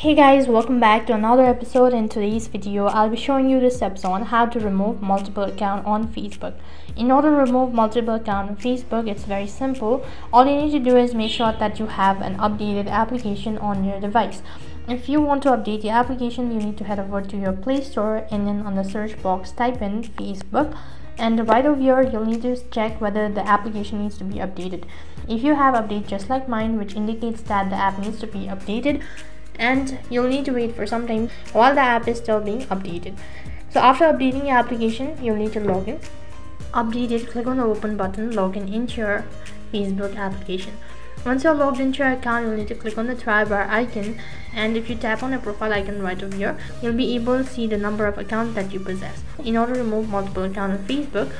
Hey guys, welcome back to another episode. In today's video, I'll be showing you the steps on how to remove multiple account on Facebook. In order to remove multiple account on Facebook, it's very simple. All you need to do is make sure that you have an updated application on your device. If you want to update your application, you need to head over to your Play Store and then on the search box type in Facebook and right over here you'll need to check whether the application needs to be updated if you have update just like mine which indicates that the app needs to be updated and you'll need to wait for some time while the app is still being updated. So after updating your application you'll need to log in. Update it click on the open button log in into your facebook application. Once you're logged into your account you'll need to click on the try bar icon and if you tap on the profile icon right over here you'll be able to see the number of accounts that you possess. In order to remove multiple accounts on facebook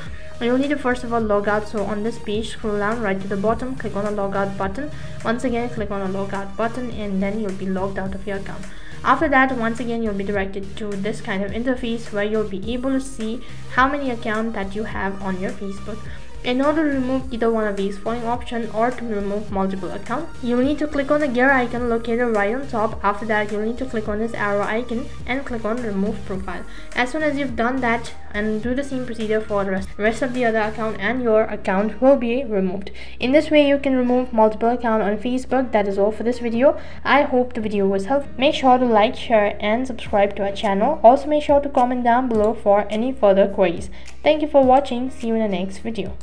you'll need to first of all log out. So on this page scroll down right to the bottom click on the logout button. Once again click on the logout button and then you'll be logged out of your account. After that once again you'll be directed to this kind of interface where you'll be able to see how many accounts that you have on your facebook in order to remove either one of these following options or to remove multiple accounts, you'll need to click on the gear icon located right on top. After that, you'll need to click on this arrow icon and click on remove profile. As soon as you've done that and do the same procedure for the rest, rest of the other account and your account will be removed. In this way, you can remove multiple accounts on Facebook. That is all for this video. I hope the video was helpful. Make sure to like, share and subscribe to our channel. Also make sure to comment down below for any further queries. Thank you for watching. See you in the next video.